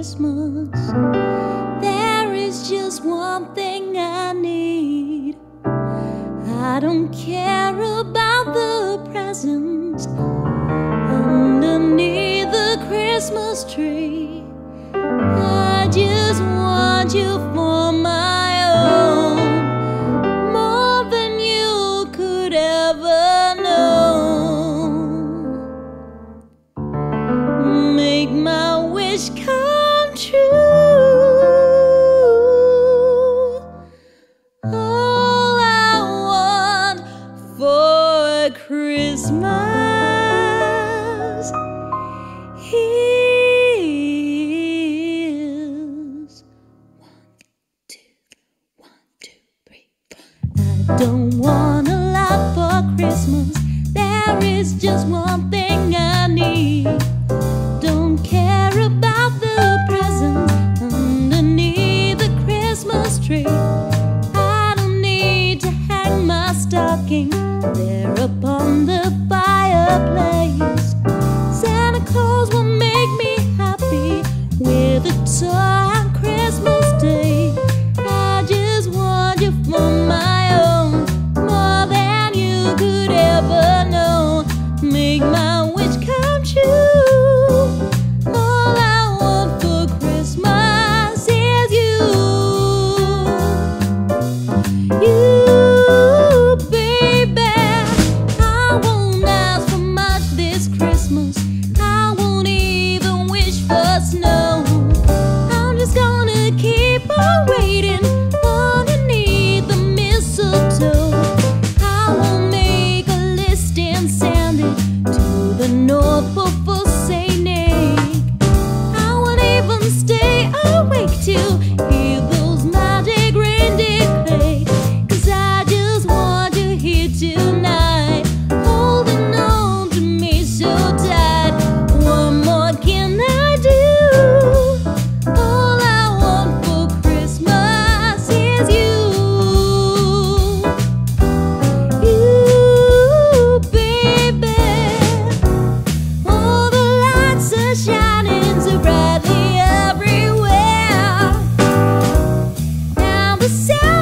Christmas. There is just one thing I need. I don't care about the presents underneath the Christmas tree. I just want you for my Christmas is one, two, one, two, three, four. I don't want a lot for Christmas. There is just one thing. yourself.